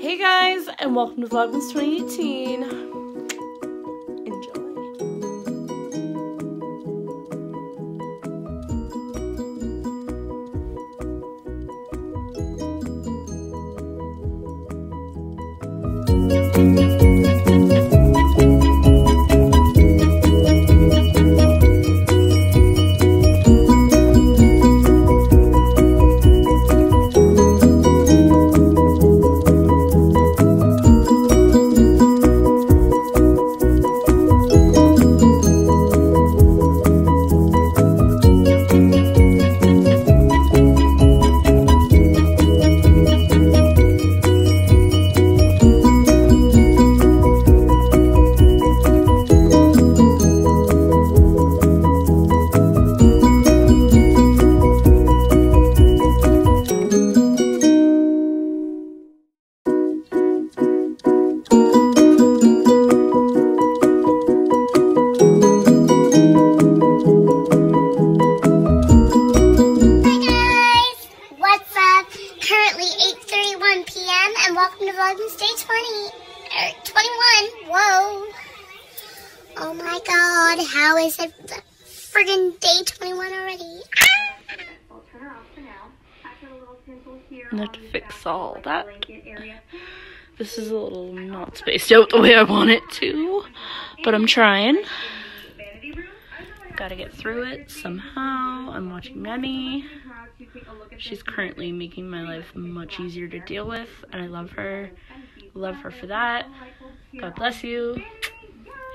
Hey guys, and welcome to Vlogmas 2018. And welcome to Vlogmas Day 20, er, 21. Whoa. Oh my god, how is it friggin' day 21 already? I'll turn her off for now. The fix all that. This is a little not spaced out the way I want it to, but I'm trying. Gotta get through it somehow. I'm watching Remy. She's currently making my life much easier to deal with, and I love her. Love her for that. God bless you.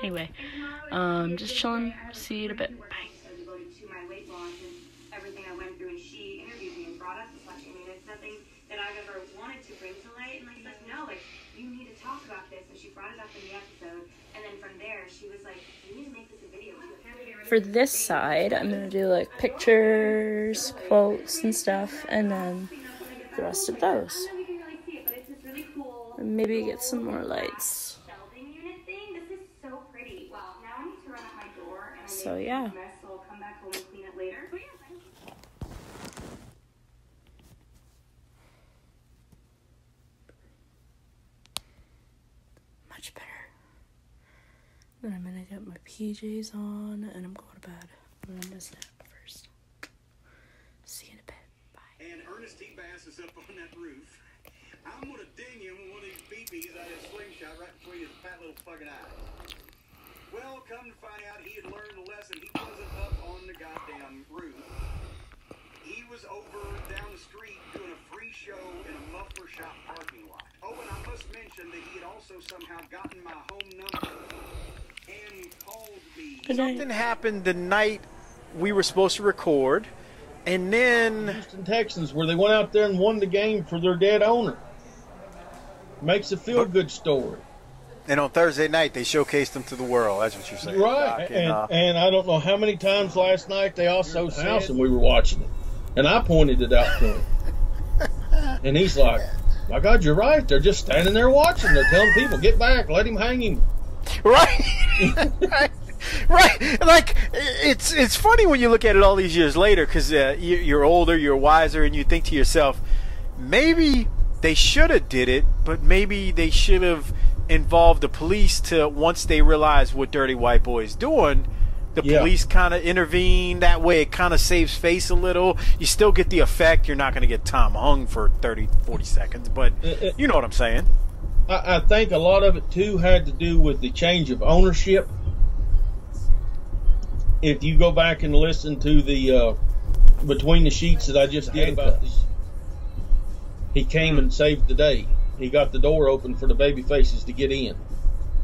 Anyway, um, just chilling. See you in a bit. Bye. talk about this. And she brought it up in the episode. And then from there, she was like, you need to make this a video. You have to get rid of For this side, I'm gonna do like pictures, quotes, and stuff, and then the rest of those. We can really see it, but it's this really cool And maybe get some more lights. shelving unit thing. This is so pretty. Well, now I need to run out my door and I So, made yeah. a mess, so I'll come back home and clean it later. But yeah, Much better. Then I'm gonna get my PJs on, and I'm going to bed. I'm gonna snap first. See you in a bit. Bye. and Ernest T. Bass is up on that roof. I'm gonna ding him with one of these BBs out of his slingshot right between his fat little fucking eyes. Well, come to find out, he had learned a lesson. He wasn't up on the goddamn roof. He was over down the street doing a free show in a muffler shop parking lot. Oh, and I must mention that he had also somehow gotten my home number and called me. Good. Something happened the night we were supposed to record, and then Houston Texans where they went out there and won the game for their dead owner. Makes a feel good story. and on Thursday night they showcased them to the world. That's what you're saying, Right. Doc. And, And, uh, and I don't know how many times last night they also said house and we were watching it. And I pointed it out to him. and he's like, My God, you're right. They're just standing there watching. They're telling people, get back, let him hang him. right, right, right. Like it's it's funny when you look at it all these years later because uh, you, you're older, you're wiser, and you think to yourself, maybe they should have did it, but maybe they should have involved the police to once they realize what Dirty White Boy is doing. The Yeah. police kind of intervene that way. It kind of saves face a little. You still get the effect. You're not going to get Tom hung for 30, 40 seconds, but Uh, uh, you know what I'm saying. I, I think a lot of it too had to do with the change of ownership. If you go back and listen to the uh, between the sheets that I just did about this, he came and saved the day. He got the door open for the baby faces to get in.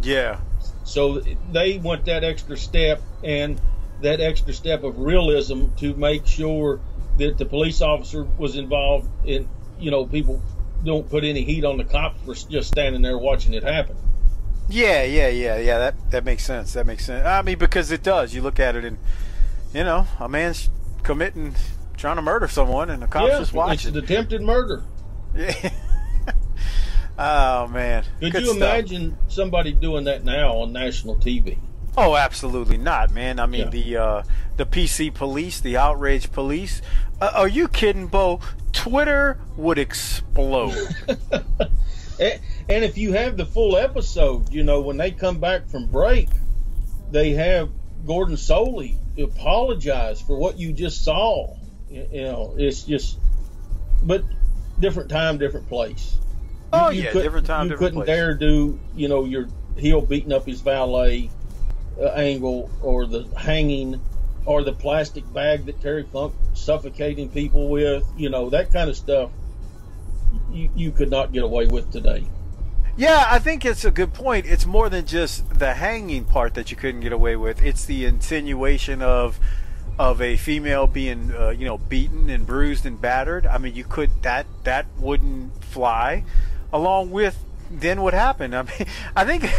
Yeah. So they went that extra step and that extra step of realism to make sure that the police officer was involved in, you know, people don't put any heat on the cops for just standing there watching it happen. Yeah, yeah, yeah, yeah. That that makes sense. That makes sense. I mean, because it does. You look at it, and you know, a man's committing, trying to murder someone, and the cops just it's watching. an attempted murder. Yeah. oh man. Could Good you stuff. imagine somebody doing that now on national TV? Oh, absolutely not, man. I mean, Yeah. the uh, the PC police, the outrage police. Uh, are you kidding, Bo? Twitter would explode. And if you have the full episode, you know, when they come back from break, they have Gordon Solie apologize for what you just saw. You you know, it's just, but different time, different place. Oh, You- you yeah, different time, You different couldn't place. dare do, you know, your heel beating up his valet angle, or the hanging, or the plastic bag that Terry Funk suffocating people with. You know, that kind of stuff. You, you could not get away with today. Yeah, I think it's a good point. It's more than just the hanging part that you couldn't get away with. It's the insinuation of of a female being, uh, you know, beaten and bruised and battered. I mean, you could that that wouldn't fly. Along with then what happened? I mean, I think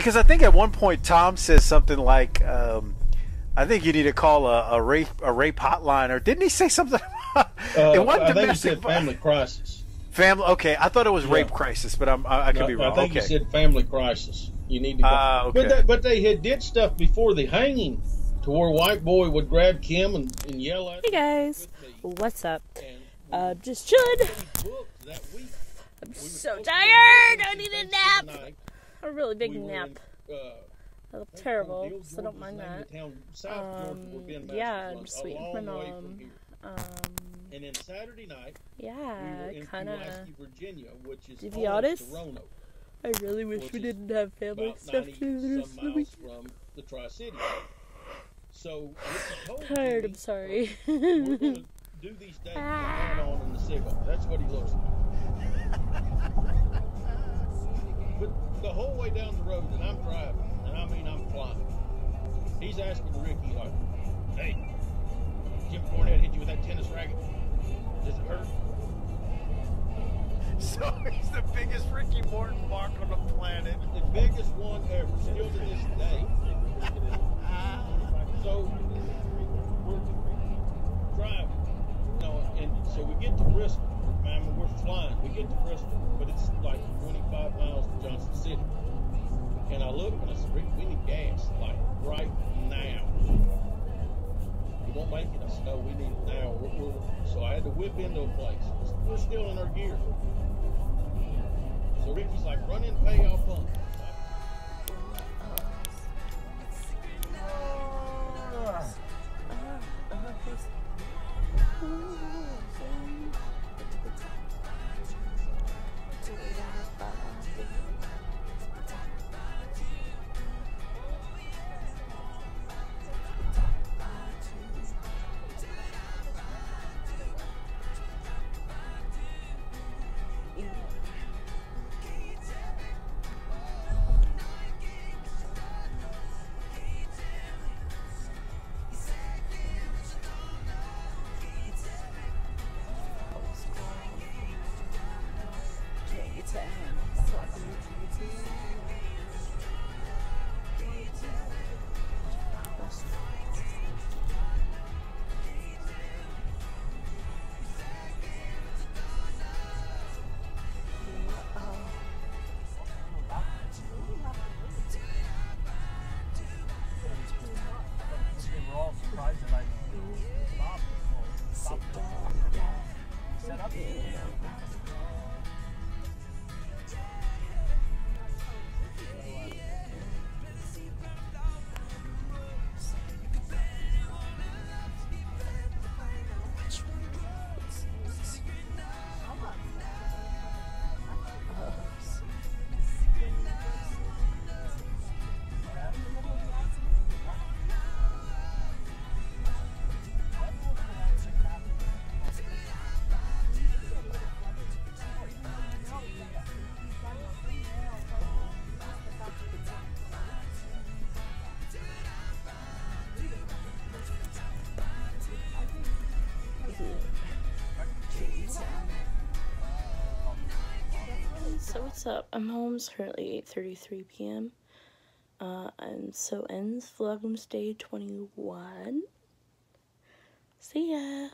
because I think at one point Tom says something like, um, "I think you need to call a, a rape a rape hotline," or didn't he say something? About, Uh, it wasn't I think he domestic said family crisis. Family. Okay, I thought it was Yeah. rape crisis, but I'm, I, I could be wrong. I think okay. he said family crisis. You need to go. Ah, okay. But they, but they had did stuff before the hanging, to where White Boy would grab Kim and, and yell at Hey guys, what's up? and Uh, just chilling. booked that week. I'm so supposed to be tired. I need a nap. Night. A really big We were nap. in, uh, I look terrible, Mobile, so don't mind that. town south of Georgia, where Um, yeah, I'm just a waiting long for way mom. Um, And then Saturday night, yeah, in kind of. Virginia, which is To be honest, to I really wish we didn't have family about stuff 90 to do the rest of the week. from the Tri Cities. So Tired. I'm sorry. We're gonna do these days with the hat on and the cigar. That's what he looks like. but the whole way down the road, and I'm driving, and I mean I'm flying. He's asking Ricky like, "Hey, Jim Cornette hit you with that tennis racket? Does it hurt?" So he's the biggest Ricky Morton mark on the planet. The biggest one ever, still to this day. so we're driving, you know, and so we get to Bristol. Man, we're flying. We get to Bristol, but it's like 25 We need gas, like right now. You won't make it. I said, no, we need it now. We're, we're, so I had to whip into a place. We're still in our gear. So Ricky's like, run in, pay y'all pump. What's up? I'm home. It's currently 8:33 p.m. Uh, and so ends Vlogmas Day 21. See ya.